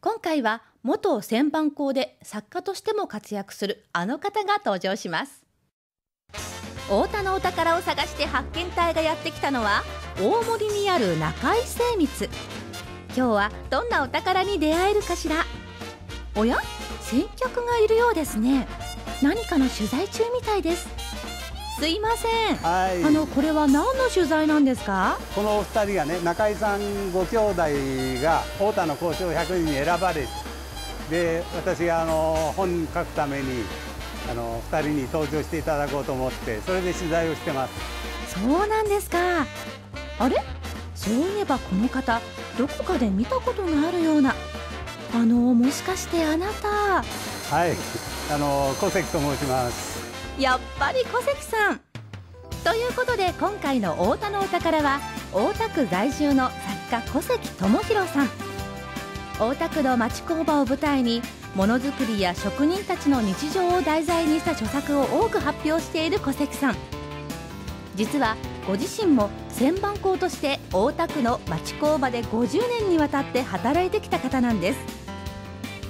今回は元旋盤工で作家としても活躍するあの方が登場します。太田のお宝を探して発見隊がやってきたのは大森にある中井精密。今日はどんなお宝に出会えるかしら？おや？先客がいるようですね。何かの取材中みたいです。すいません、はい、あのこれは何の取材なんですか？このお二人がね中井さんご兄弟が太田の交渉100人に選ばれで私があの本書くためにあの2人に登場していただこうと思ってそれで取材をしてます。そうなんですか。あれ？そういえばこの方どこかで見たことがあるような。あのもしかしてあなた。はい。あの小関と申しますやっぱり小関さん。ということで今回の太田のお宝は大田区在住の作家小関智弘さん。大田区の町工場を舞台にものづくりや職人たちの日常を題材にした著作を多く発表している小関さん。実はご自身も旋盤工として大田区の町工場で50年にわたって働いてきた方なんです。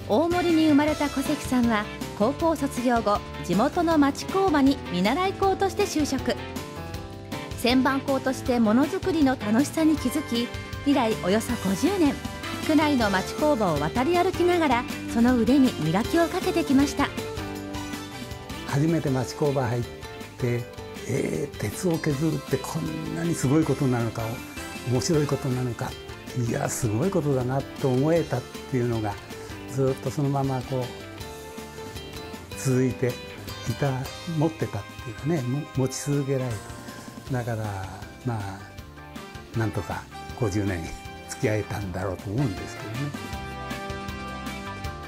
大森に生まれた小関さんは高校卒業後地元の町工場に見習い工として就職。旋盤工としてものづくりの楽しさに気づき以来およそ50年区内の町工場を渡り歩きながらその腕に磨きをかけてきました。初めて町工場入って、えー、鉄を削るってこんなにすごいことなのか面白いことなのかいやすごいことだなと思えたっていうのがずっとそのままこう続いていた持ってたっていうかね持ち続けられただからまあなんとか50年付き合えたんだろうと思うんですけどね。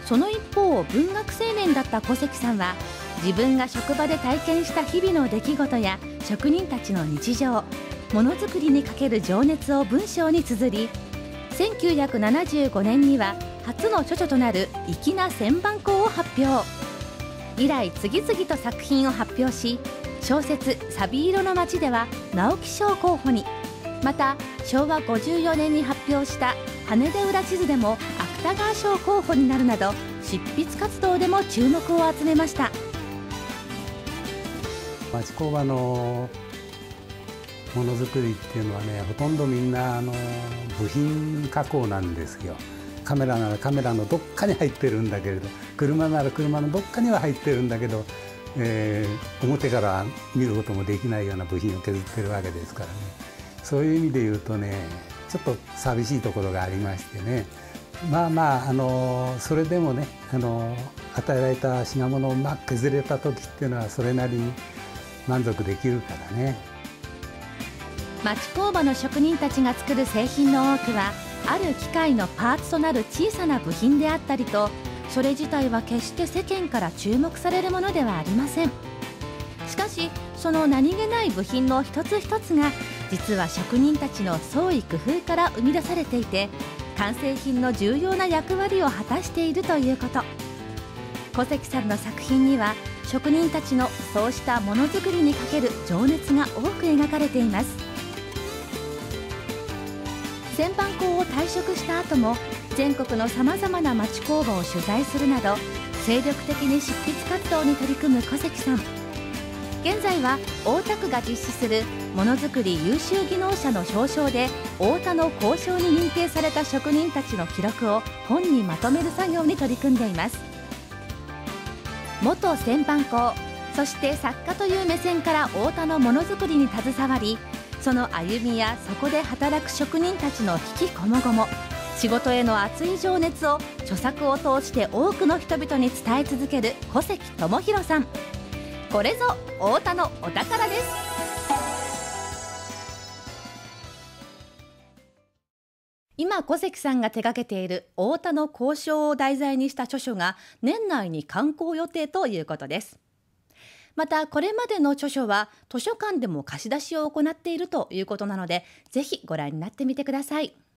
その一方文学青年だった小関さんは自分が職場で体験した日々の出来事や職人たちの日常ものづくりにかける情熱を文章に綴り1975年には初の著書となる「粋な旋盤工」を発表。以来次々と作品を発表し小説「サビ色の街」では直木賞候補にまた昭和54年に発表した「羽で裏地図」でも芥川賞候補になるなど執筆活動でも注目を集めました町工場のものづくりっていうのはねほとんどみんなあの部品加工なんですよ。カメラならカメラのどっかに入ってるんだけれど車なら車のどっかには入ってるんだけど、えー、表から見ることもできないような部品を削ってるわけですからね。そういう意味で言うとねちょっと寂しいところがありましてね。まあまああのそれでもねあの与えられた品物をまく削れた時っていうのはそれなりに満足できるからね。町工場の職人たちが作る製品の多くはある機械のパーツとなる小さな部品であったりとそれ自体は決して世間から注目されるものではありません。しかしその何気ない部品の一つ一つが実は職人たちの創意工夫から生み出されていて完成品の重要な役割を果たしているということ。小関さんの作品には職人たちのそうしたものづくりにかける情熱が多く描かれています。旋盤工を退職した後も全国のさまざまな町工場を取材するなど精力的に執筆活動に取り組む小関さん。現在は大田区が実施するものづくり優秀技能者の表彰で太田の交渉に認定された職人たちの記録を本にまとめる作業に取り組んでいます。元旋盤工そして作家という目線から太田のものづくりに携わりその歩みやそこで働く職人たちの引きこもごも仕事への熱い情熱を著作を通して多くの人々に伝え続ける小関智弘さん。これぞ太田のお宝です。今小関さんが手掛けている太田の交渉を題材にした著書が年内に刊行予定ということです。またこれまでの著書は図書館でも貸し出しを行っているということなのでぜひご覧になってみてください。